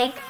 pig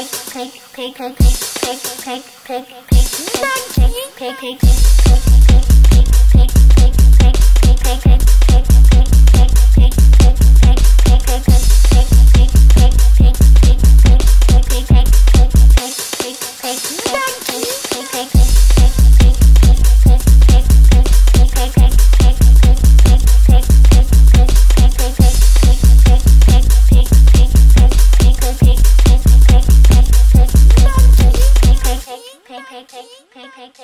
Nuggies.